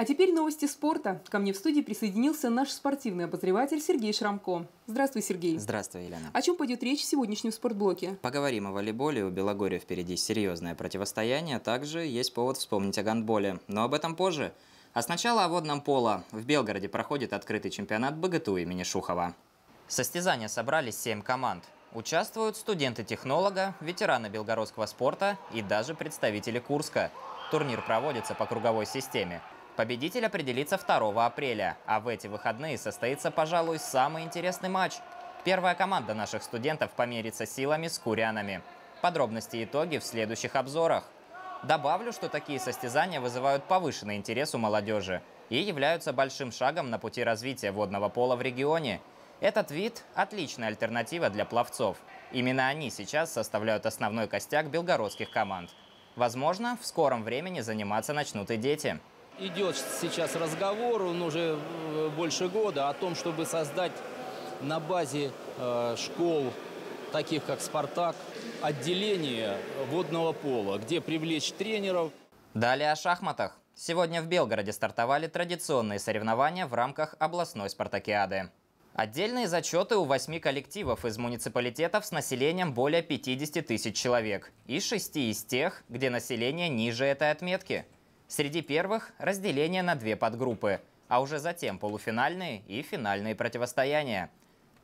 А теперь новости спорта. Ко мне в студии присоединился наш спортивный обозреватель Сергей Шрамко. Здравствуй, Сергей. Здравствуй, Елена. О чем пойдет речь в сегодняшнем спортблоке? Поговорим о волейболе. У Белогория впереди серьезное противостояние. Также есть повод вспомнить о гандболе. Но об этом позже. А сначала о водном поло. В Белгороде проходит открытый чемпионат БГТУ имени Шухова. Состязания собрались 7 команд. Участвуют студенты технолога, ветераны белгородского спорта и даже представители Курска. Турнир проводится по круговой системе. Победитель определится 2 апреля, а в эти выходные состоится, пожалуй, самый интересный матч. Первая команда наших студентов померится силами с курянами. Подробности и итоги в следующих обзорах. Добавлю, что такие состязания вызывают повышенный интерес у молодежи и являются большим шагом на пути развития водного пола в регионе. Этот вид – отличная альтернатива для пловцов. Именно они сейчас составляют основной костяк белгородских команд. Возможно, в скором времени заниматься начнут и дети идет сейчас разговор, он уже э, больше года, о том, чтобы создать на базе э, школ, таких как «Спартак», отделение водного пола, где привлечь тренеров. Далее о шахматах. Сегодня в Белгороде стартовали традиционные соревнования в рамках областной спартакиады. Отдельные зачеты у восьми коллективов из муниципалитетов с населением более 50 тысяч человек и шести из тех, где население ниже этой отметки – Среди первых – разделение на две подгруппы, а уже затем полуфинальные и финальные противостояния.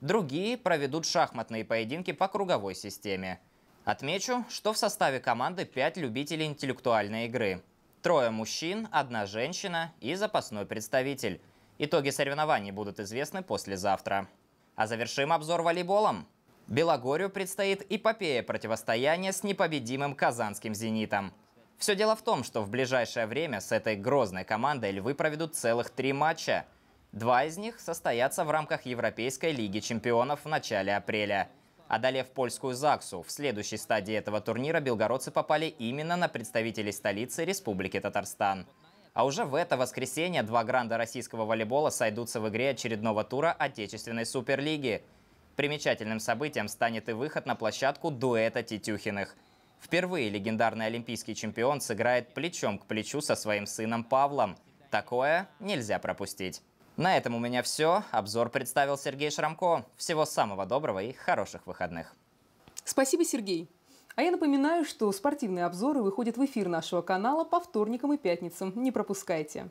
Другие проведут шахматные поединки по круговой системе. Отмечу, что в составе команды 5 любителей интеллектуальной игры. Трое мужчин, одна женщина и запасной представитель. Итоги соревнований будут известны послезавтра. А завершим обзор волейболом. Белогорию предстоит эпопея противостояния с непобедимым казанским «Зенитом». Все дело в том, что в ближайшее время с этой грозной командой львы проведут целых три матча. Два из них состоятся в рамках Европейской лиги чемпионов в начале апреля. Одолев польскую ЗАГСу, в следующей стадии этого турнира белгородцы попали именно на представителей столицы Республики Татарстан. А уже в это воскресенье два гранда российского волейбола сойдутся в игре очередного тура Отечественной Суперлиги. Примечательным событием станет и выход на площадку дуэта Тетюхиных – Впервые легендарный олимпийский чемпион сыграет плечом к плечу со своим сыном Павлом. Такое нельзя пропустить. На этом у меня все. Обзор представил Сергей Шрамко. Всего самого доброго и хороших выходных. Спасибо, Сергей. А я напоминаю, что спортивные обзоры выходят в эфир нашего канала по вторникам и пятницам. Не пропускайте.